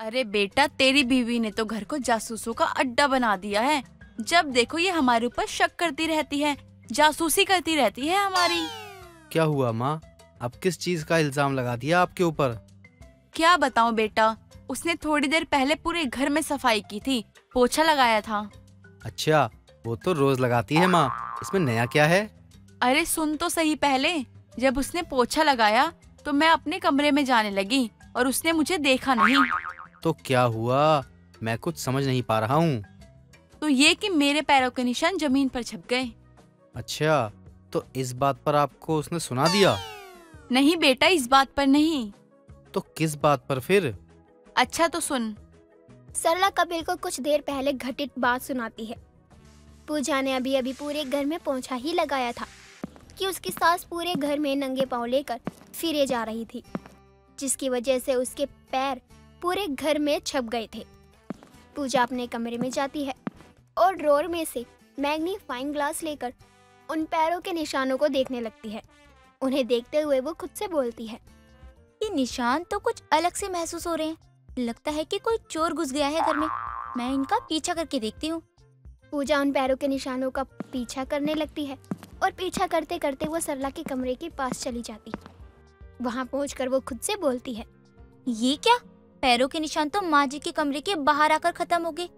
अरे बेटा तेरी बीवी ने तो घर को जासूसों का अड्डा बना दिया है। जब देखो ये हमारे ऊपर शक करती रहती है जासूसी करती रहती है हमारी। क्या हुआ माँ? अब किस चीज़ का इल्ज़ाम लगा दिया आपके ऊपर? क्या बताऊँ बेटा उसने थोड़ी देर पहले पूरे घर में सफ़ाई की थी पोछा लगाया था। अच्छा वो तो रोज लगाती है माँ। इसमें नया क्या है? अरे सुन तो सही पहले जब उसने पोछा लगाया तो मैं अपने कमरे में जाने लगी और उसने मुझे देखा नहीं। तो क्या हुआ? मैं कुछ समझ नहीं पा रहा हूँ। तो ये कि मेरे पैरों के निशान ज़मीन पर छप गए। अच्छा तो इस बात पर आपको उसने सुना दिया? नहीं बेटा इस बात पर नहीं। तो किस बात पर फिर? अच्छा तो सुन। सरला कपिल को कुछ देर पहले घटित बात सुनाती है। पूजा ने अभी अभी पूरे घर में पहुँचा ही लगाया था कि उसकी सास पूरे घर में नंगे पाँव लेकर फिरे जा रही थी जिसकी वजह से उसके पैर पूरे घर में छप गए थे। पूजा अपने कमरे में जाती है और ड्रोर में से मैग्नीफाइंग ग्लास लेकर उन पैरों के निशानों को देखने लगती है। उन्हें देखते हुए वो खुद से बोलती है, ये निशान तो कुछ अलग से महसूस हो रहे हैं। लगता है कि कोई चोर घुस गया है घर में। मैं इनका पीछा करके देखती हूँ। पूजा उन पैरों के निशानों का पीछा करने लगती है और पीछा करते करते वो सरला के कमरे के पास चली जाती है। वहाँ पहुँच वो खुद से बोलती है, ये क्या? पैरों के निशान तो माँ जी के कमरे के बाहर आकर खत्म हो गए।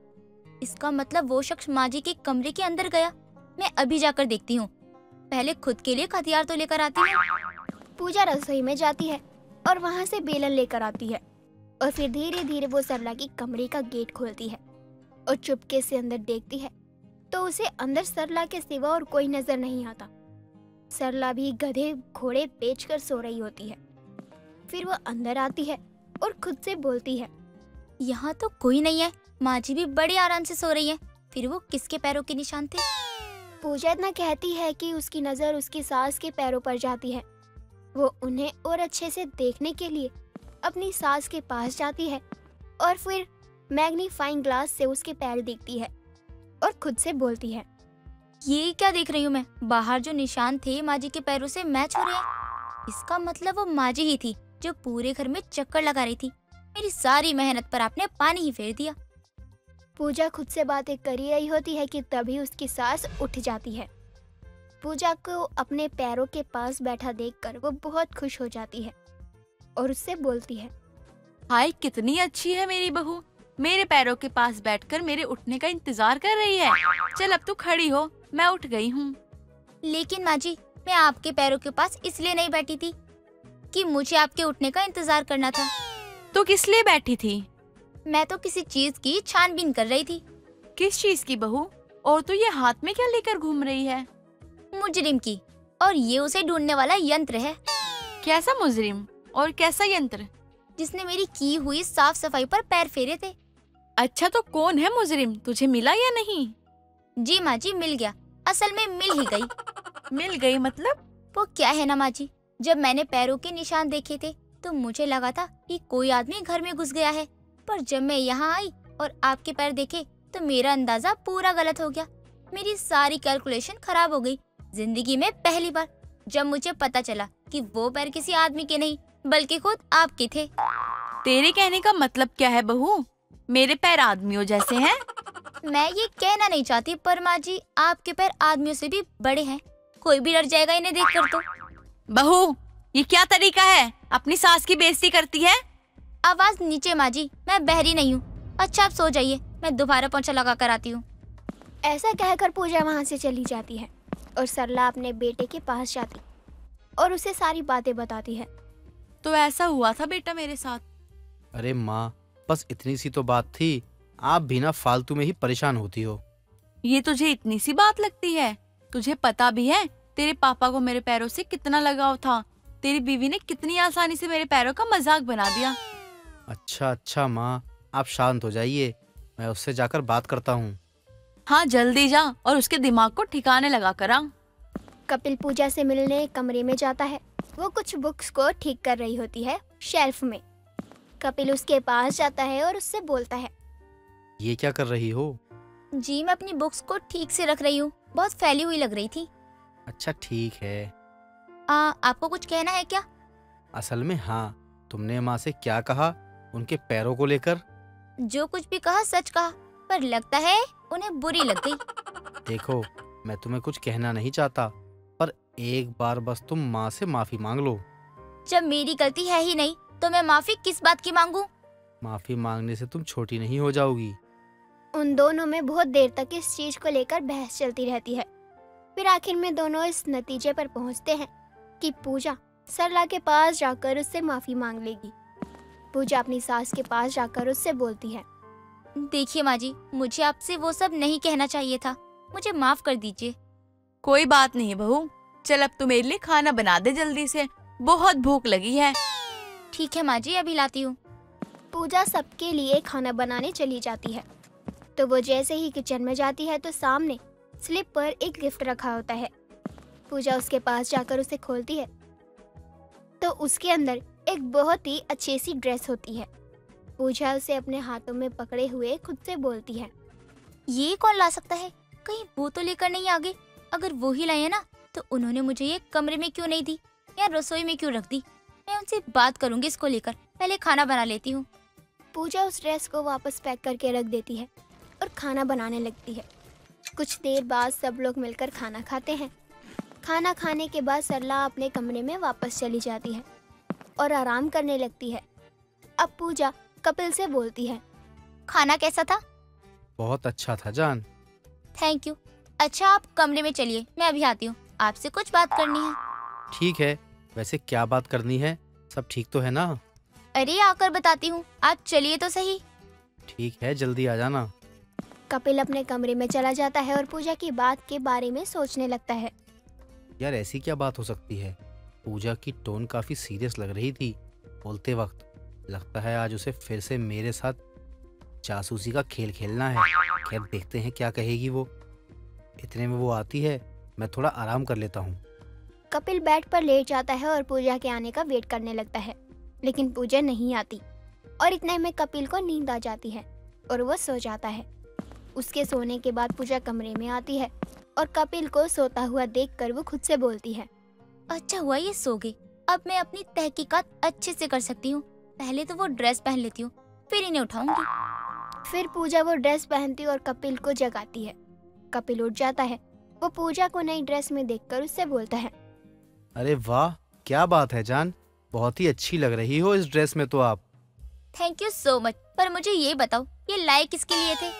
इसका मतलब वो शख्स माँ जी के कमरे के अंदर गया। मैं अभी जाकर देखती हूँ। पहले खुद के लिए हथियार तो लेकर आती हूँ। पूजा रसोई में जाती है और वहाँ से बेलन लेकर आती है। और फिर धीरे धीरे वो सरला की कमरे का गेट खोलती है और चुपके से अंदर देखती है। तो उसे अंदर सरला के सिवा और कोई नज़र नहीं आता। सरला भी गधे घोड़े बेच सो रही होती है। फिर वो अंदर आती है और खुद से बोलती है। यहाँ तो कोई नहीं है। माँ जी भी बड़े आराम से सो रही है। फिर वो किसके पैरों के निशान थे? पूजा इतना कहती है कि उसकी नज़र उसकी सास के पैरों पर जाती है। वो उन्हें और अच्छे से देखने के लिए अपनी सास के पास जाती है और फिर मैग्नीफाइंग ग्लास से उसके पैर देखती है और खुद से बोलती है। ये क्या देख रही हूँ मैं? बाहर जो निशान थे माँ जी के पैरों से मैच हो रहे हैं। इसका मतलब वो माँ जी ही थी। जो पूरे घर में चक्कर लगा रही थी। मेरी सारी मेहनत पर आपने पानी ही फेर दिया। पूजा खुद से बातें कर रही होती है कि तभी उसकी सास उठ जाती है। पूजा को अपने पैरों के पास बैठा देखकर वो बहुत खुश हो जाती है और उससे बोलती है हाय कितनी अच्छी है मेरी बहू। मेरे पैरों के पास बैठकर मेरे उठने का इंतज़ार कर रही है। चल अब तू खड़ी हो। मैं उठ गई हूँ। लेकिन माँ जी मैं आपके पैरों के पास इसलिए नहीं बैठी थी कि मुझे आपके उठने का इंतज़ार करना था। तो किस लिए बैठी थी? मैं तो किसी चीज़ की छानबीन कर रही थी। किस चीज़ की बहू? और तो ये हाथ में क्या लेकर घूम रही है? मुजरिम की। और ये उसे ढूँढने वाला यंत्र है। कैसा मुजरिम? और कैसा यंत्र? जिसने मेरी की हुई साफ़ सफ़ाई पर पैर फेरे थे। अच्छा तो कौन है मुजरिम? तुझे मिला या नहीं? जी माँ जी मिल गया। असल में मिल ही गई। मिल गई मतलब? वो क्या है ना माँ जी? जब मैंने पैरों के निशान देखे थे तो मुझे लगा था कि कोई आदमी घर में घुस गया है। पर जब मैं यहाँ आई और आपके पैर देखे तो मेरा अंदाज़ा पूरा गलत हो गया। मेरी सारी कैलकुलेशन खराब हो गई ज़िंदगी में पहली बार जब मुझे पता चला कि वो पैर किसी आदमी के नहीं बल्कि खुद आपके थे। तेरे कहने का मतलब क्या है बहू? मेरे पैर आदमियों जैसे हैं? मैं ये कहना नहीं चाहती पर माँ जी आपके पैर आदमियों से भी बड़े हैं। कोई भी डर जाएगा इन्हें देख कर तो। बहू ये क्या तरीका है? अपनी सास की बेइज्जती करती है? आवाज़ नीचे माँ जी मैं बहरी नहीं हूँ। अच्छा आप सो जाइए मैं दोबारा पोछा लगा कर आती हूँ। ऐसा कहकर पूजा वहाँ से चली जाती है और सरला अपने बेटे के पास जाती और उसे सारी बातें बताती है। तो ऐसा हुआ था बेटा मेरे साथ? अरे माँ बस इतनी सी तो बात थी आप भी ना फालतू में ही परेशान होती हो। ये तुझे इतनी सी बात लगती है? तुझे पता भी है तेरे पापा को मेरे पैरों से कितना लगाव था। तेरी बीवी ने कितनी आसानी से मेरे पैरों का मज़ाक बना दिया। अच्छा अच्छा माँ आप शांत हो जाइए। मैं उससे जाकर बात करता हूँ। हाँ जल्दी जा और उसके दिमाग को ठिकाने लगा कर कपिल पूजा से मिलने कमरे में जाता है। वो कुछ बुक्स को ठीक कर रही होती है शेल्फ में। कपिल उसके पास जाता है और उससे बोलता है। ये क्या कर रही हो? जी मैं अपनी बुक्स को ठीक से रख रही हूँ। बहुत फैली हुई लग रही थी। अच्छा ठीक है। आ, आपको कुछ कहना है क्या? असल में हाँ तुमने माँ से क्या कहा? उनके पैरों को लेकर? जो कुछ भी कहा सच कहा पर लगता है उन्हें बुरी लग गई। देखो मैं तुम्हें कुछ कहना नहीं चाहता पर एक बार बस तुम माँ से माफ़ी मांग लो। जब मेरी गलती है ही नहीं तो मैं माफ़ी किस बात की मांगू? माफ़ी मांगने से तुम छोटी नहीं हो जाओगी। उन दोनों में बहुत देर तक इस चीज़ को लेकर बहस चलती रहती है। फिर आखिर में दोनों इस नतीजे पर पहुँचते हैं कि पूजा सरला के पास जाकर उससे माफ़ी मांग लेगी। पूजा अपनी सास के पास जाकर उससे बोलती है देखिए माँ जी मुझे आपसे वो सब नहीं कहना चाहिए था। मुझे माफ़ कर दीजिए। कोई बात नहीं बहू। चल अब तू मेरे लिए खाना बना दे जल्दी से। बहुत भूख लगी है। ठीक है माँ जी अभी लाती हूँ। पूजा सबके लिए खाना बनाने चली जाती है। तो वो जैसे ही किचन में जाती है तो सामने स्लिप पर एक गिफ्ट रखा होता है। पूजा उसके पास जाकर उसे खोलती है। तो उसके अंदर एक बहुत ही अच्छी सी ड्रेस होती है। पूजा उसे अपने हाथों में पकड़े हुए खुद से बोलती है, ये कौन ला सकता है? कहीं वो तो लेकर नहीं आगे। अगर वो ही लाए ना तो उन्होंने मुझे ये कमरे में क्यों नहीं दी? या रसोई में क्यों रख दी? मैं उनसे बात करूँगी इसको लेकर। पहले खाना बना लेती हूँ। पूजा उस ड्रेस को वापस पैक करके रख देती है और खाना बनाने लगती है। कुछ देर बाद सब लोग मिलकर खाना खाते हैं। खाना खाने के बाद सरला अपने कमरे में वापस चली जाती है और आराम करने लगती है। अब पूजा कपिल से बोलती है खाना कैसा था? बहुत अच्छा था जान। थैंक यू अच्छा आप कमरे में चलिए मैं अभी आती हूँ। आपसे कुछ बात करनी है। ठीक है वैसे क्या बात करनी है? सब ठीक तो है ना? अरे आकर बताती हूँ। आप चलिए तो सही। ठीक है जल्दी आ जाना। कपिल अपने कमरे में चला जाता है और पूजा की बात के बारे में सोचने लगता है। यार ऐसी क्या बात हो सकती है? पूजा की टोन काफ़ी सीरियस लग रही थी बोलते वक्त। लगता है आज उसे फिर से मेरे साथ जासूसी का खेल खेलना है। खैर देखते हैं क्या कहेगी वो। इतने में वो आती है मैं थोड़ा आराम कर लेता हूँ। कपिल बेड पर लेट जाता है और पूजा के आने का वेट करने लगता है लेकिन पूजा नहीं आती। और इतने में कपिल को नींद आ जाती है और वो सो जाता है। उसके सोने के बाद पूजा कमरे में आती है और कपिल को सोता हुआ देखकर वो खुद से बोलती है अच्छा हुआ ये सो गई। अब मैं अपनी तहकीकात अच्छे से कर सकती हूँ। पहले तो वो ड्रेस पहन लेती हूँ फिर इन्हें उठाऊँगी। फिर पूजा वो ड्रेस पहनती और कपिल को जगाती है। कपिल उठ जाता है। वो पूजा को नई ड्रेस में देखकर उससे बोलता है अरे वाह क्या बात है जान। बहुत ही अच्छी लग रही हो इस ड्रेस में तो आप। थैंक यू सो मच पर मुझे ये बताओ ये लाए किसके लिए थे?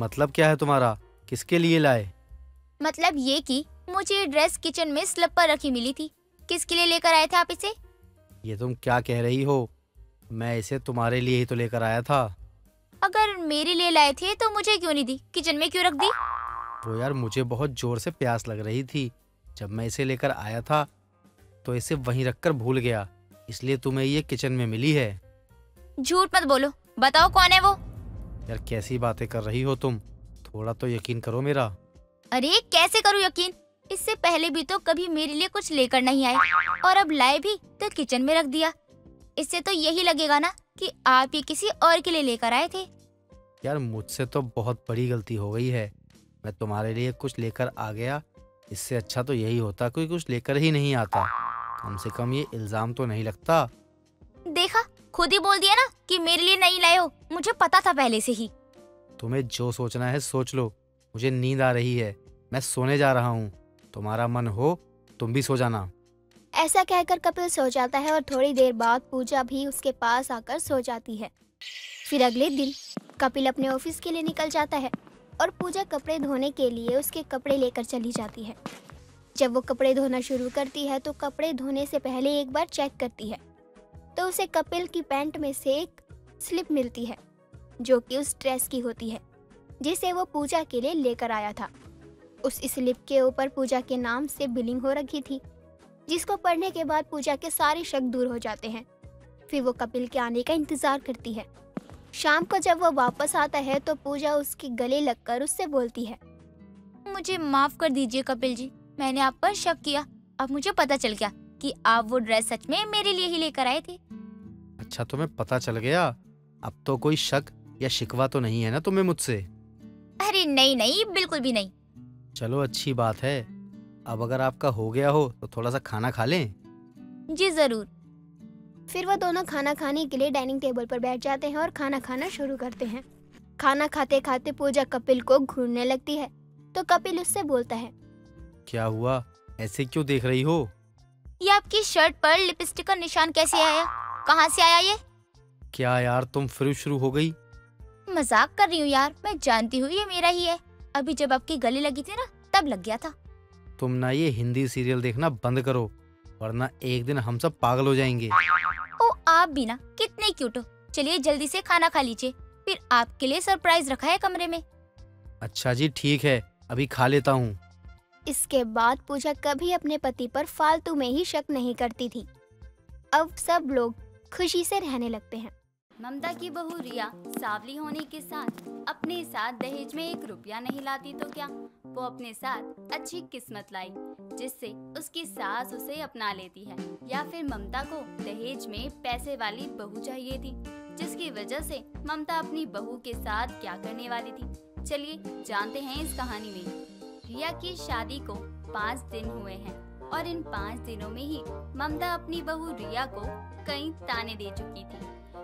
मतलब क्या है तुम्हारा? किसके लिए लाए? मतलब ये कि मुझे ये ड्रेस किचन में स्लब पर रखी मिली थी। किसके लिए लेकर आए थे आप इसे? ये तुम क्या कह रही हो? मैं इसे तुम्हारे लिए ही तो लेकर आया था। अगर मेरे लिए लाए थे तो मुझे क्यों नहीं दी? किचन में क्यों रख दी? वो यार मुझे बहुत ज़ोर से प्यास लग रही थी। जब मैं इसे लेकर आया था तो इसे वहीं रखकर भूल गया। इसलिए तुम्हें ये किचन में मिली है। झूठ मत बोलो। बताओ कौन है वो? यार कैसी बातें कर रही हो तुम? थोड़ा तो यकीन करो मेरा। अरे कैसे करूँ यकीन? इससे पहले भी तो कभी मेरे लिए कुछ लेकर नहीं आए और अब लाए भी तो किचन में रख दिया। इससे तो यही लगेगा ना कि आप ये किसी और के लिए लेकर आए थे। यार मुझसे तो बहुत बड़ी गलती हो गई है। मैं तुम्हारे लिए कुछ लेकर आ गया। इससे अच्छा तो यही होता कोई कुछ लेकर ही नहीं आता। कम से कम ये इल्ज़ाम तो नहीं लगता। खुद ही बोल दिया ना कि मेरे लिए नहीं लाए हो। मुझे पता था पहले से ही। तुम्हें जो सोचना है सोच लो। मुझे नींद आ रही है। मैं सोने जा रहा हूँ। तुम्हारा मन हो तुम भी सो जाना। ऐसा कहकर कपिल सो जाता है और थोड़ी देर बाद पूजा भी उसके पास आकर सो जाती है। फिर अगले दिन कपिल अपने ऑफ़िस के लिए निकल जाता है और पूजा कपड़े धोने के लिए उसके कपड़े लेकर चली जाती है। जब वो कपड़े धोना शुरू करती है तो कपड़े धोने से पहले एक बार चेक करती है। तो उसे कपिल की पैंट में से एक स्लिप मिलती है, जो कि उस ड्रेस की होती है, जिसे वो पूजा के लिए लेकर आया था। उस स्लिप के ऊपर पूजा के नाम से बिलिंग हो रखी थी, जिसको पढ़ने के बाद पूजा के सारे शक दूर हो जाते हैं। फिर वो कपिल के आने का इंतज़ार करती है। शाम को जब वो वापस आता है तो पूजा उसके गले लगकर उससे बोलती है, मुझे माफ़ कर दीजिए कपिल जी, मैंने आप पर शक किया, अब मुझे पता चल गया। कि आप वो ड्रेस सच में मेरे लिए ही लेकर आए थे। अच्छा तुम्हें पता चल गया। अब तो कोई शक या शिकवा तो नहीं है ना तुम्हें मुझसे? अरे नहीं नहीं बिल्कुल भी नहीं। चलो अच्छी बात है। अब अगर आपका हो गया हो तो थोड़ा सा खाना खा लें। जी ज़रूर। फिर वो दोनों खाना खाने के लिए डाइनिंग टेबल पर बैठ जाते हैं और खाना खाना शुरू करते हैं। खाना खाते खाते पूजा कपिल को घूरने लगती है। तो कपिल उससे बोलता है क्या हुआ? ऐसे क्यों देख रही हो? ये आपकी शर्ट पर लिपस्टिक का निशान कैसे आया? कहाँ से आया ये? क्या यार तुम फिर शुरू हो गई? मज़ाक कर रही हूँ यार मैं जानती हूँ ये मेरा ही है। अभी जब आपकी गले लगी थी ना तब लग गया था। तुम ना ये हिंदी सीरियल देखना बंद करो वरना एक दिन हम सब पागल हो जाएँगे। ओ आप भी ना कितने क्यूट हो। चलिए जल्दी से खाना खा लीजिए फिर आपके लिए सरप्राइज़ रखा है कमरे में। अच्छा जी ठीक है अभी खा लेता हूँ। इसके बाद पूजा कभी अपने पति पर फालतू में ही शक नहीं करती थी। अब सब लोग खुशी से रहने लगते हैं। ममता की बहू रिया सावली होने के साथ अपने साथ दहेज में एक रुपया नहीं लाती तो क्या? वो अपने साथ अच्छी किस्मत लाई, जिससे उसकी सास उसे अपना लेती है। या फिर ममता को दहेज में पैसे वाली बहू चाहिए थी, जिसकी वजह से ममता अपनी बहू के साथ क्या करने वाली थी? चलिए जानते हैं इस कहानी में। रिया की शादी को पाँच दिन हुए हैं और इन पाँच दिनों में ही ममता अपनी बहू रिया को कई ताने दे चुकी थी,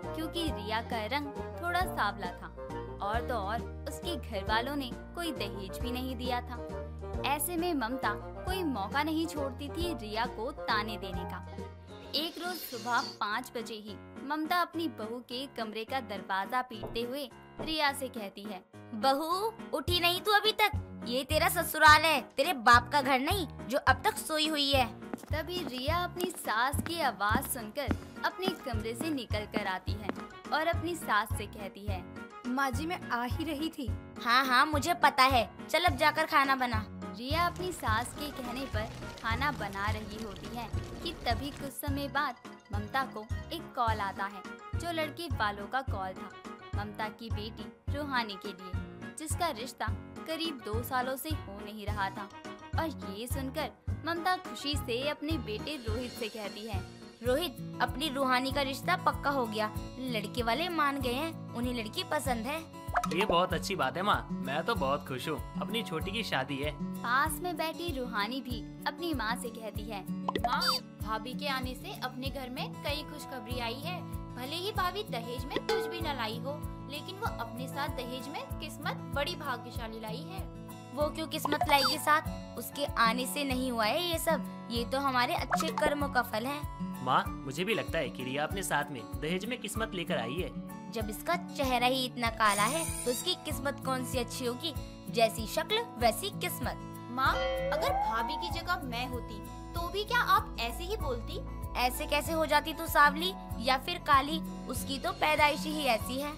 क्योंकि रिया का रंग थोड़ा सावला था और तो और उसके घर वालों ने कोई दहेज भी नहीं दिया था। ऐसे में ममता कोई मौका नहीं छोड़ती थी रिया को ताने देने का। एक रोज सुबह पाँच बजे ही ममता अपनी बहू के कमरे का दरवाज़ा पीटते हुए रिया से कहती है, बहू, उठी नहीं तू अभी तक। ये तेरा ससुराल है तेरे बाप का घर नहीं जो अब तक सोई हुई है। तभी रिया अपनी सास की आवाज़ सुनकर अपने कमरे से निकल कर आती है और अपनी सास से कहती है माँ जी मैं आ ही रही थी। हाँ हाँ मुझे पता है। चल अब जाकर खाना बना। रिया अपनी सास के कहने पर खाना बना रही होती है कि तभी कुछ समय बाद ममता को एक कॉल आता है जो लड़के वालों का कॉल था। ममता की बेटी रूहानी के लिए। जिसका रिश्ता करीब दो सालों से हो नहीं रहा था। और ये सुनकर ममता खुशी से अपने बेटे रोहित से कहती है रोहित अपनी रूहानी का रिश्ता पक्का हो गया। लड़के वाले मान गए हैं उन्हें लड़की पसंद है। ये बहुत अच्छी बात है माँ। मैं तो बहुत खुश हूँ। अपनी छोटी की शादी है। पास में बैठी रूहानी भी अपनी माँ से कहती है माँ भाभी के आने से अपने घर में कई खुशखबरी आई है। भले ही भाभी दहेज में कुछ भी न लाई हो लेकिन वो अपने साथ दहेज में किस्मत बड़ी भाग्यशाली लाई है। वो क्यों किस्मत लाएगी साथ? उसके आने से नहीं हुआ है ये सब। ये तो हमारे अच्छे कर्मों का फल है। माँ मुझे भी लगता है कि रिया अपने साथ में दहेज में किस्मत लेकर आई है। जब इसका चेहरा ही इतना काला है तो उसकी किस्मत कौन सी अच्छी होगी? जैसी शक्ल वैसी किस्मत। माँ अगर भाभी की जगह मैं होती तो भी क्या आप ऐसे ही बोलती? ऐसे कैसे हो जाती तू सावली? या फिर काली? उसकी तो पैदाइश ही ऐसी है।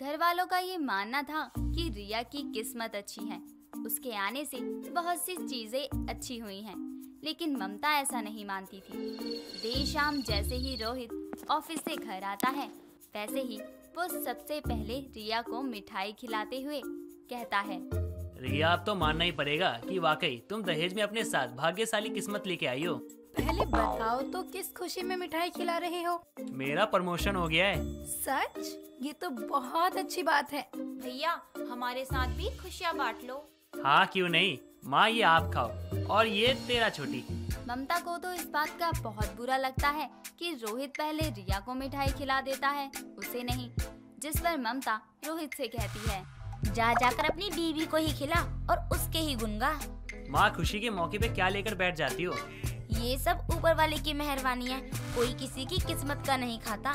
घर वालों का ये मानना था कि रिया की किस्मत अच्छी है। उसके आने से बहुत सी चीज़ें अच्छी हुई हैं, लेकिन ममता ऐसा नहीं मानती थी। देर शाम जैसे ही रोहित ऑफ़िस से घर आता है, वैसे ही वो सबसे पहले रिया को मिठाई खिलाते हुए कहता है। रिया अब तो मानना ही पड़ेगा कि वाकई तुम दहेज में अपने साथ भाग्यशाली किस्मत लेके आई हो। पहले बताओ तो किस खुशी में मिठाई खिला रहे हो? मेरा प्रमोशन हो गया है। सच? ये तो बहुत अच्छी बात है। भैया हमारे साथ भी खुशियाँ बांट लो। हाँ क्यों नहीं? माँ ये आप खाओ। और ये तेरा छोटी। ममता को तो इस बात का बहुत बुरा लगता है कि रोहित पहले रिया को मिठाई खिला देता है उसे नहीं। जिस पर ममता रोहित से कहती है जा जाकर अपनी बीवी को ही खिला और उसके ही गुनगा माँ खुशी के मौके पे क्या लेकर बैठ जाती हो? ये सब ऊपर वाले की मेहरबानी है। कोई किसी की किस्मत का नहीं खाता।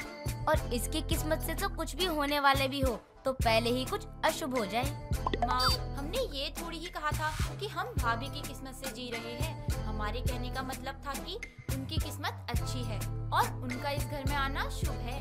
और इसकी किस्मत से तो कुछ भी होने वाले भी हो तो पहले ही कुछ अशुभ हो जाए। माँ हमने ये थोड़ी ही कहा था कि हम भाभी की किस्मत से जी रहे हैं। हमारे कहने का मतलब था कि उनकी किस्मत अच्छी है और उनका इस घर में आना शुभ है।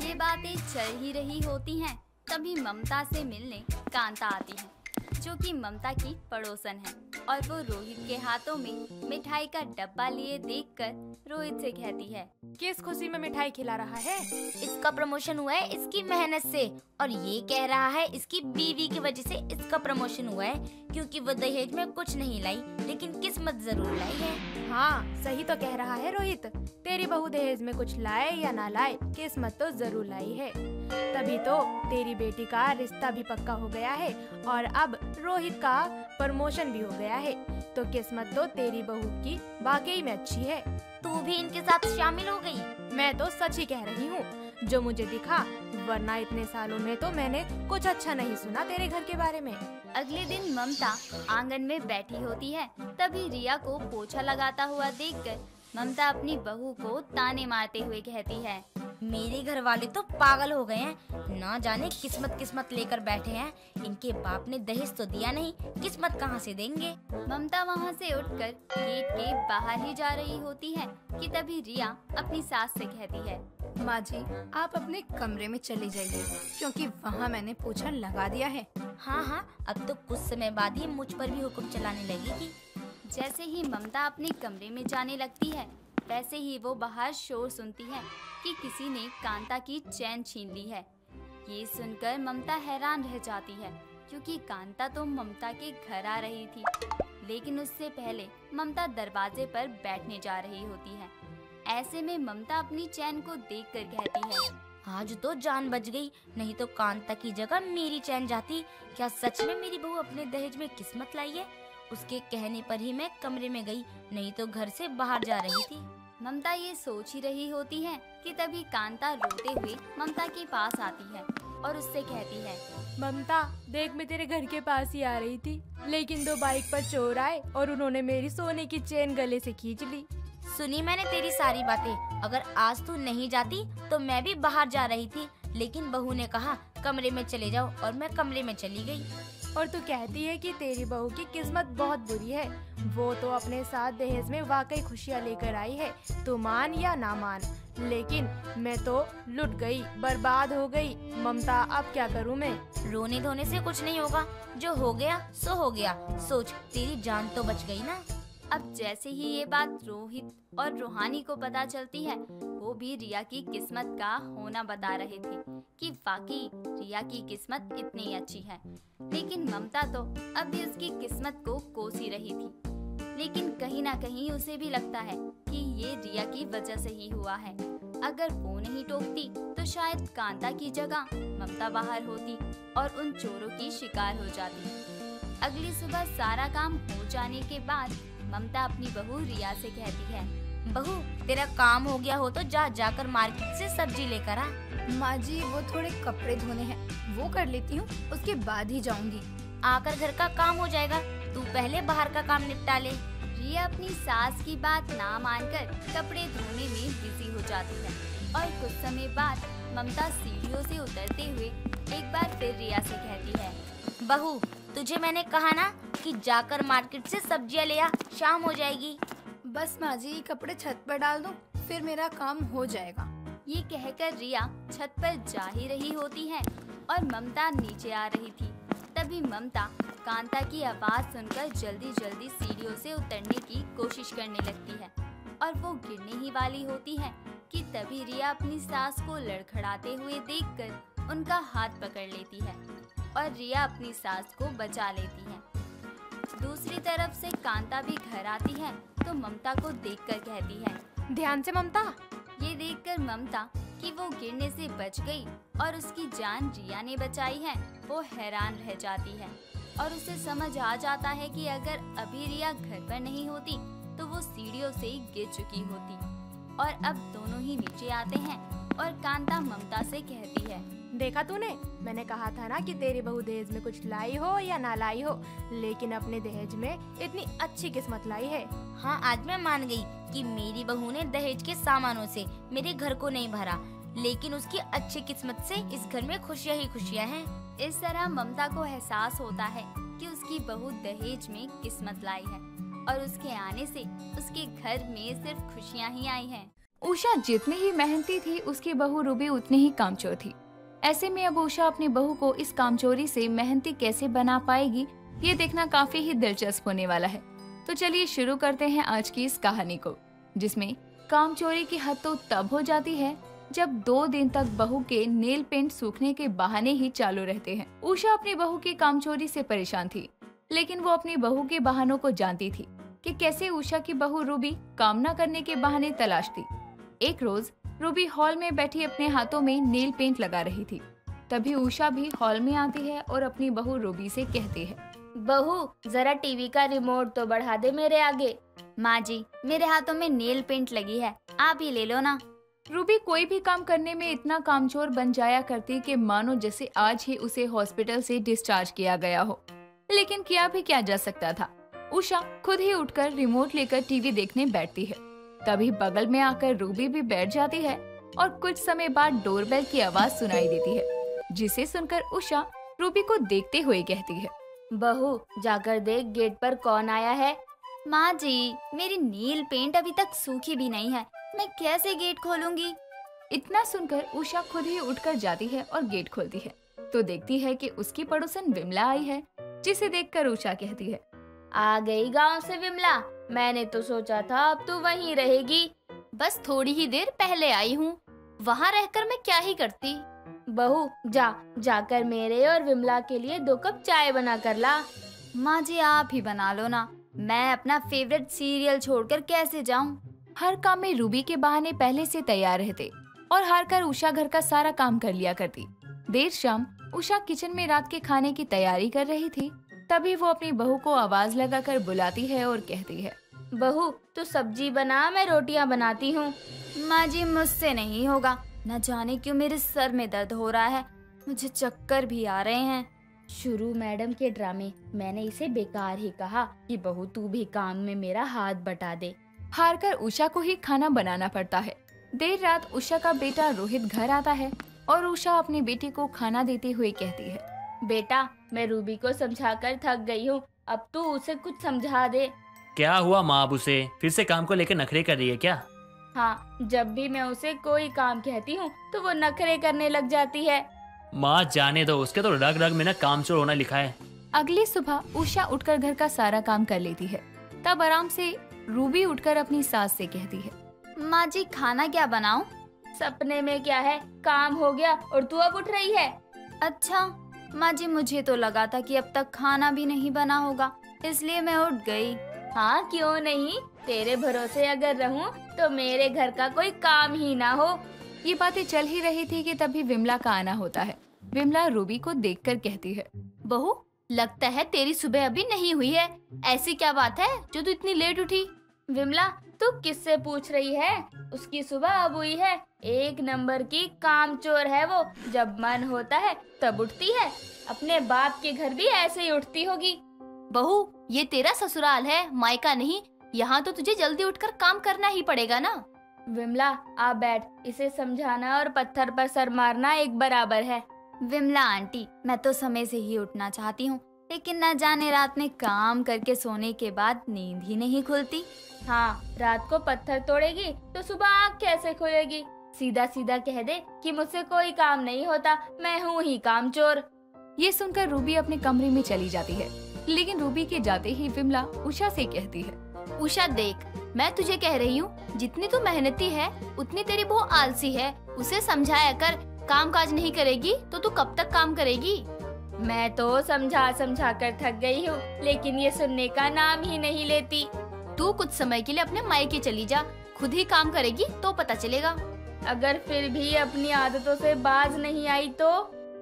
ये बातें चल ही रही होती हैं तभी ममता से मिलने कांता आती है। जो कि ममता की पड़ोसन है और वो रोहित के हाथों में मिठाई का डब्बा लिए देखकर रोहित से कहती है किस खुशी में मिठाई खिला रहा है? इसका प्रमोशन हुआ है इसकी मेहनत से। और ये कह रहा है इसकी बीवी की वजह से इसका प्रमोशन हुआ है क्योंकि वो दहेज में कुछ नहीं लाई लेकिन किस्मत ज़रूर लाई है। हाँ सही तो कह रहा है रोहित। तेरी बहू दहेज में कुछ लाए या ना लाए किस्मत तो ज़रूर लाई है। तभी तो तेरी बेटी का रिश्ता भी पक्का हो गया है और अब रोहित का प्रमोशन भी हो गया है। तो किस्मत तो तेरी बहू की वाकई में अच्छी है। तू भी इनके साथ शामिल हो गई। मैं तो सच ही कह रही हूँ जो मुझे दिखा वरना इतने सालों में तो मैंने कुछ अच्छा नहीं सुना तेरे घर के बारे में। अगले दिन ममता आँगन में बैठी होती है तभी रिया को पोछा लगाता हुआ देखकर ममता अपनी बहू को ताने मारते हुए कहती है। मेरे घर वाले तो पागल हो गए हैं। ना जाने किस्मत किस्मत लेकर बैठे हैं। इनके बाप ने दहेज तो दिया नहीं। किस्मत कहाँ से देंगे? ममता वहाँ से उठकर गेट के बाहर ही जा रही होती है कि तभी रिया अपनी सास से कहती है। माँ जी आप अपने कमरे में चली जाइए क्योंकि वहाँ मैंने पोछा लगा दिया है। हाँ हाँ अब तो कुछ समय बाद ही मुझ पर भी हुक्म चलाने लगेगी। जैसे ही ममता अपने कमरे में जाने लगती है, वैसे ही वो बाहर शोर सुनती है कि किसी ने कांता की चैन छीन ली है। ये सुनकर ममता हैरान रह जाती है, क्योंकि कांता तो ममता के घर आ रही थी। लेकिन उससे पहले ममता दरवाजे पर बैठने जा रही होती है। ऐसे में ममता अपनी चैन को देख कर कहती है, आज तो जान बच गई, नहीं तो कांता की जगह मेरी चैन जाती। क्या सच में मेरी बहू अपने दहेज में किस्मत लाई है? उसके कहने पर ही मैं कमरे में गई नहीं तो घर से बाहर जा रही थी। ममता ये सोच ही रही होती है कि तभी कांता रोते हुए ममता के पास आती है और उससे कहती है ममता देख मैं तेरे घर के पास ही आ रही थी लेकिन दो बाइक पर चोर आए और उन्होंने मेरी सोने की चेन गले से खींच ली। सुनी मैंने तेरी सारी बातें अगर आज तू नहीं जाती तो मैं भी बाहर जा रही थी लेकिन बहू ने कहा कमरे में चले जाओ और मैं कमरे में चली गई। और तू कहती है कि तेरी बहू की किस्मत बहुत बुरी है। वो तो अपने साथ दहेज में वाकई खुशियाँ लेकर आई है, तू मान या ना मान। लेकिन मैं तो लुट गई, बर्बाद हो गई। ममता, अब क्या करूँ मैं? रोने धोने से कुछ नहीं होगा। जो हो गया, सो हो गया। सोच, तेरी जान तो बच गई ना। अब जैसे ही ये बात रोहित और रूहानी को पता चलती है, वो भी रिया की किस्मत का होना बता रहे थे कि वाकई रिया की किस्मत इतनी अच्छी है। लेकिन ममता तो अब भी उसकी किस्मत को कोसी रही थी। लेकिन कहीं ना कहीं उसे भी लगता है कि ये रिया की वजह से ही हुआ है। अगर वो नहीं टोकती तो शायद कांता की जगह ममता बाहर होती और उन चोरों की शिकार हो जाती। अगली सुबह सारा काम हो जाने के बाद ममता अपनी बहू रिया से कहती है बहू तेरा काम हो गया हो तो जा जाकर मार्केट से सब्ज़ी लेकर आ। माँ जी वो थोड़े कपड़े धोने हैं वो कर लेती हूँ उसके बाद ही जाऊँगी। आकर घर का काम हो जाएगा तू पहले बाहर का काम निपटा ले। रिया अपनी सास की बात ना मानकर कपड़े धोने में बिज़ी हो जाती है। और कुछ समय बाद ममता सीढ़ियों से उतरते हुए एक बार फिर रिया से कहती है बहू तुझे मैंने कहा ना कि जाकर मार्केट से सब्ज़ियाँ ले आ शाम हो जाएगी। बस माँ जी कपड़े छत पर डाल दो फिर मेरा काम हो जाएगा। ये कहकर रिया छत पर जा ही रही होती है और ममता नीचे आ रही थी। तभी ममता कांता की आवाज़ सुनकर जल्दी जल्दी सीढ़ियों से उतरने की कोशिश करने लगती है। और वो गिरने ही वाली होती है कि तभी रिया अपनी सास को लड़खड़ाते हुए देखकर उनका हाथ पकड़ लेती है। और रिया अपनी सास को बचा लेती है। दूसरी तरफ़ से कांता भी घर आती है तो ममता को देखकर कहती है। ध्यान से ममता। ये देखकर ममता कि वो गिरने से बच गई और उसकी जान रिया ने बचाई है वो हैरान रह जाती है। और उसे समझ आ जाता है कि अगर अभी रिया घर पर नहीं होती तो वो सीढ़ियों से गिर चुकी होती। और अब दोनों ही नीचे आते हैं और कांता ममता से कहती है देखा तूने मैंने कहा था ना कि तेरी बहू दहेज में कुछ लाई हो या ना लाई हो लेकिन अपने दहेज में इतनी अच्छी किस्मत लाई है हाँ आज मैं मान गई कि मेरी बहू ने दहेज के सामानों से मेरे घर को नहीं भरा लेकिन उसकी अच्छी किस्मत से इस घर में खुशियाँ ही खुशियाँ हैं। इस तरह ममता को एहसास होता है कि उसकी बहू दहेज में किस्मत लाई है और उसके आने से उसके घर में सिर्फ़ खुशियाँ ही आई हैं। उषा जितनी ही मेहनती थी, उसकी बहू रूबी उतनी ही कामचोर थी। ऐसे में अब उषा अपनी बहू को इस कामचोरी से मेहनती कैसे बना पाएगी, ये देखना काफ़ी ही दिलचस्प होने वाला है। तो चलिए शुरू करते हैं आज की इस कहानी को, जिसमें कामचोरी की हद तो तब हो जाती है, जब दो दिन तक बहू के नेल पेंट सूखने के बहाने ही चालू रहते हैं। उषा अपनी बहू की कामचोरी से परेशान थी, लेकिन वो अपनी बहू के बहानों को जानती थी कि कैसे उषा की बहू रूबी कामना करने के बहाने तलाशती एक रोज रूबी हॉल में बैठी अपने हाथों में नेल पेंट लगा रही थी। तभी उषा भी हॉल में आती है और अपनी बहू रूबी से कहती है बहू जरा टीवी का रिमोट तो बढ़ा दे मेरे आगे। माँ जी मेरे हाथों में नेल पेंट लगी है आप ही ले लो ना। रूबी कोई भी काम करने में इतना कामचोर बन जाया करती कि मानो जैसे आज ही उसे हॉस्पिटल से डिस्चार्ज किया गया हो। लेकिन किया भी क्या जा सकता था? उषा खुद ही उठकर रिमोट लेकर टीवी देखने बैठती है। तभी बगल में आकर रूबी भी बैठ जाती है और कुछ समय बाद डोरबेल की आवाज़ सुनाई देती है जिसे सुनकर उषा रूबी को देखते हुए कहती है। बहू जाकर देख गेट पर कौन आया है। माँ जी मेरी नील पेंट अभी तक सूखी भी नहीं है। मैं कैसे गेट खोलूँगी? इतना सुनकर उषा खुद ही उठकर जाती है और गेट खोलती है। तो देखती है कि उसकी पड़ोसन विमला आई है जिसे देखकर उषा कहती है आ गई गाँव से विमला। मैंने तो सोचा था अब तू वहीं रहेगी। बस थोड़ी ही देर पहले आई हूँ। वहाँ रहकर मैं क्या ही करती? बहू, जा, जाकर मेरे और विमला के लिए दो कप चाय बना कर ला। माँ जी, आप ही बना लो ना। मैं अपना फेवरेट सीरियल छोड़कर कैसे जाऊँ? हर काम में रूबी के बहाने पहले से तैयार रहते और हार कर उषा घर का सारा काम कर लिया करती। देर शाम, उषा किचन में रात के खाने की तैयारी कर रही थी। तभी वो अपनी बहू को आवाज़ लगाकर बुलाती है और कहती है बहू तू सब्ज़ी बना मैं रोटियाँ बनाती हूँ। माँ जी मुझसे नहीं होगा। न जाने क्यों मेरे सर में दर्द हो रहा है। मुझे चक्कर भी आ रहे हैं। शुरू मैडम के ड्रामे मैंने इसे बेकार ही कहा कि बहू तू भी काम में मेरा हाथ बटा दे। हार कर उषा को ही खाना बनाना पड़ता है। देर रात उषा का बेटा रोहित घर आता है और उषा अपनी बेटी को खाना देते हुए कहती है बेटा मैं रूबी को समझाकर थक गई हूँ। अब तू उसे कुछ समझा दे। क्या हुआ माँ अब उसे? फिर से काम को लेकर नखरे कर रही है क्या? हाँ जब भी मैं उसे कोई काम कहती हूँ तो वो नखरे करने लग जाती है। माँ जाने दो उसके तो रग रग में ना काम चोर होना लिखा है। अगली सुबह उषा उठकर घर का सारा काम कर लेती है। तब आराम से रूबी उठकर अपनी सास से कहती है माँ जी खाना क्या बनाऊँ? सपने में क्या है? काम हो गया और तू अब उठ रही है। अच्छा माँ जी मुझे तो लगा था कि अब तक खाना भी नहीं बना होगा इसलिए मैं उठ गई। हाँ क्यों नहीं? तेरे भरोसे अगर रहूँ तो मेरे घर का कोई काम ही ना हो। ये बातें चल ही रही थी कि तभी विमला का आना होता है। विमला रूबी को देखकर कहती है बहू लगता है तेरी सुबह अभी नहीं हुई है। ऐसी क्या बात है जो तू इतनी लेट उठी? विमला तू किससे पूछ रही है? उसकी सुबह अब हुई है। एक नंबर की काम चोर है वो। जब मन होता है तब उठती है। अपने बाप के घर भी ऐसे ही उठती होगी। बहू ये तेरा ससुराल है मायका नहीं। यहाँ तो तुझे जल्दी उठकर काम करना ही पड़ेगा ना? विमला आ बैठ। इसे समझाना और पत्थर पर सर मारना एक बराबर है। विमला आंटी मैं तो समय से ही उठना चाहती हूँ लेकिन न जाने रात में काम करके सोने के बाद नींद ही नहीं खुलती। हाँ रात को पत्थर तोड़ेगी तो सुबह आँख कैसे खुलेगी सीधा सीधा कह दे कि मुझसे कोई काम नहीं होता मैं हूँ ही काम चोर ये सुनकर रूबी अपने कमरे में चली जाती है लेकिन रूबी के जाते ही विमला उषा से कहती है। उषा देख मैं तुझे कह रही हूँ जितनी तू मेहनती है उतनी तेरी बहुत आलसी है। उसे समझाया कर काम काज नहीं करेगी तो तू कब तक काम करेगी? मैं तो समझा समझा कर थक गई हूँ लेकिन ये सुनने का नाम ही नहीं लेती। तू कुछ समय के लिए अपने मायके चली जा। खुद ही काम करेगी तो पता चलेगा। अगर फिर भी अपनी आदतों से बाज नहीं आई तो?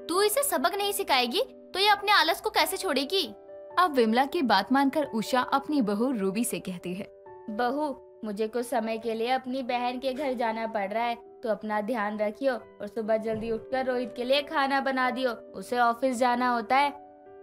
तू इसे सबक नहीं सिखाएगी तो ये अपने आलस को कैसे छोड़ेगी? अब विमला की बात मानकर उषा अपनी बहू रूबी से कहती है। बहू मुझे कुछ समय के लिए अपनी बहन के घर जाना पड़ रहा है। तो अपना ध्यान रखियो और सुबह जल्दी उठकर रोहित के लिए खाना बना दियो। उसे ऑफ़िस जाना होता है।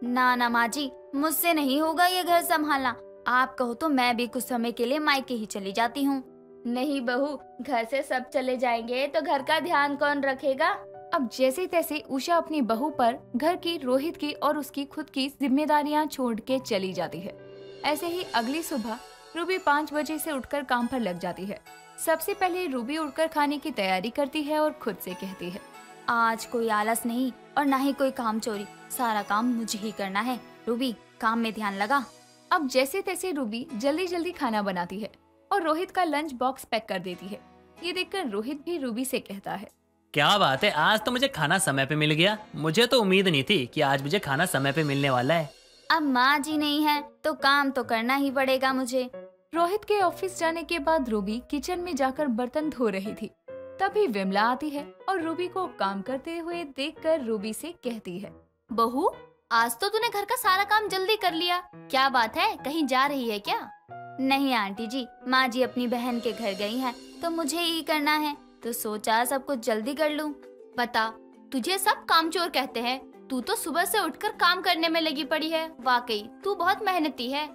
ना ना माँ जी मुझसे नहीं होगा ये घर संभालना। आप कहो तो मैं भी कुछ समय के लिए मायके ही चली जाती हूँ। नहीं बहू घर से सब चले जाएँगे तो घर का ध्यान कौन रखेगा? अब जैसे तैसे उषा अपनी बहू पर घर की रोहित की और उसकी खुद की जिम्मेदारियाँ छोड़ के चली जाती है। ऐसे ही अगली सुबह रूबी पाँच बजे से उठकर काम पर लग जाती है। सबसे पहले रूबी उठकर खाने की तैयारी करती है और खुद से कहती है आज कोई आलस नहीं और न ही कोई काम चोरी। सारा काम मुझे ही करना है। रूबी काम में ध्यान लगा। अब जैसे तैसे रूबी जल्दी जल्दी खाना बनाती है और रोहित का लंच बॉक्स पैक कर देती है। ये देखकर रोहित भी रूबी से कहता है। क्या बात है आज तो मुझे खाना समय पे मिल गया। मुझे तो उम्मीद नहीं थी कि आज मुझे खाना समय पे मिलने वाला है। अब माँ जी नहीं है तो काम तो करना ही पड़ेगा मुझे। रोहित के ऑफ़िस जाने के बाद रूबी किचन में जाकर बर्तन धो रही थी। तभी विमला आती है और रूबी को काम करते हुए देखकर रूबी से कहती है बहू आज तो तूने घर का सारा काम जल्दी कर लिया। क्या बात है? कहीं जा रही है क्या? नहीं आंटी जी माँ जी अपनी बहन के घर गई हैं तो मुझे ही करना है। तो सोचा सब कुछ जल्दी कर लूँ। बता तुझे सब कामचोर कहते हैं। तू तो सुबह से उठकर काम करने में लगी पड़ी है। वाकई तू बहुत मेहनती है।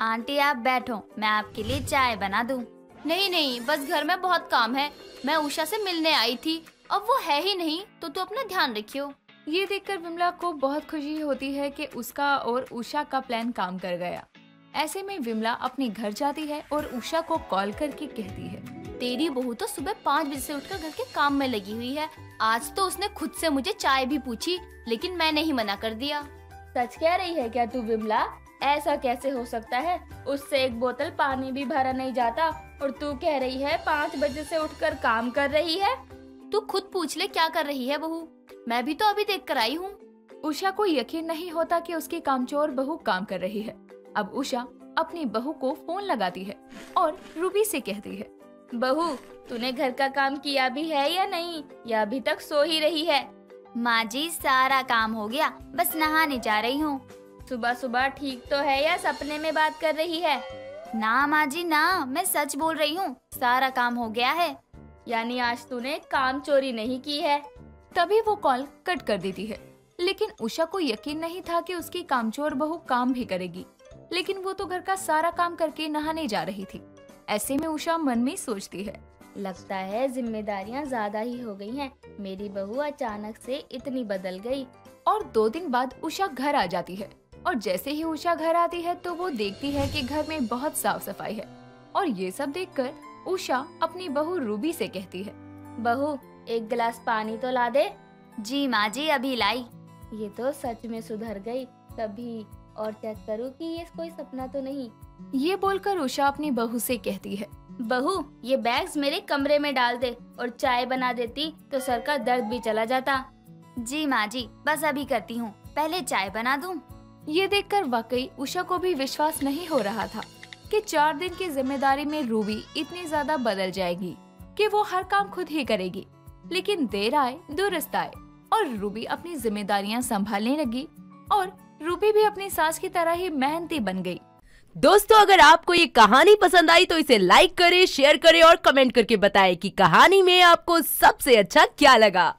आंटी आप बैठो मैं आपके लिए चाय बना दूँ। नहीं नहीं बस घर में बहुत काम है। मैं उषा से मिलने आई थी अब वो है ही नहीं तो तू अपना ध्यान रखियो। ये देखकर विमला को बहुत खुशी होती है कि उसका और उषा का प्लान काम कर गया। ऐसे में विमला अपने घर जाती है और उषा को कॉल करके कहती है। तेरी बहू तो सुबह पाँच बजे से उठकर घर के काम में लगी हुई है। आज तो उसने खुद से मुझे चाय भी पूछी लेकिन मैंने ही मना कर दिया। सच कह रही है क्या तू विमला? ऐसा कैसे हो सकता है? उससे एक बोतल पानी भी भरा नहीं जाता और तू कह रही है पाँच बजे से उठकर काम कर रही है? तू खुद पूछ ले क्या कर रही है बहू? मैं भी तो अभी देख कर आई हूँ। उषा को यकीन नहीं होता कि उसकी कामचोर बहू काम कर रही है। अब उषा अपनी बहू को फ़ोन लगाती है और रूबी से कहती है, बहू, तूने घर का काम किया भी है या नहीं? या अभी तक सो ही रही है। माँ जी, सारा काम हो गया, बस नहाने जा रही हूँ। सुबह सुबह ठीक तो है या सपने में बात कर रही है? ना माँ जी, ना, मैं सच बोल रही हूँ, सारा काम हो गया है। यानी आज तूने काम चोरी नहीं की है। तभी वो कॉल कट कर देती है। लेकिन उषा को यकीन नहीं था कि उसकी कामचोर बहू काम भी करेगी। लेकिन वो तो घर का सारा काम करके नहाने जा रही थी। ऐसे में उषा मन में सोचती है। लगता है जिम्मेदारियाँ ज़्यादा ही हो गई हैं। मेरी बहू अचानक से इतनी बदल गई। और दो दिन बाद उषा घर आ जाती है। और जैसे ही उषा घर आती है तो वो देखती है कि घर में बहुत साफ़ सफ़ाई है। और ये सब देखकर उषा अपनी बहू रूबी से कहती है। बहू एक गिलास पानी तो ला दे। जी माँ जी अभी लाई। ये तो सच में सुधर गई। तभी और चेक करूँ कि ये कोई सपना तो नहीं। ये बोलकर उषा अपनी बहू से कहती है। बहू ये बैग्स मेरे कमरे में डाल दे और चाय बना देती तो सर का दर्द भी चला जाता। जी माँ जी बस अभी करती हूँ। पहले चाय बना दूँ? ये देखकर वाकई उषा को भी विश्वास नहीं हो रहा था कि चार दिन की ज़िम्मेदारी में रूबी इतनी ज़्यादा बदल जाएगी कि वो हर काम खुद ही करेगी। लेकिन देर आए, दुरुस्त आए और रूबी अपनी जिम्मेदारियाँ संभालने लगी और रूबी भी अपनी सास की तरह ही मेहनती बन गई। दोस्तों, अगर आपको ये कहानी पसंद आई तो इसे लाइक करें शेयर करें और कमेंट करके बताएँ कि कहानी में आपको सबसे अच्छा क्या लगा।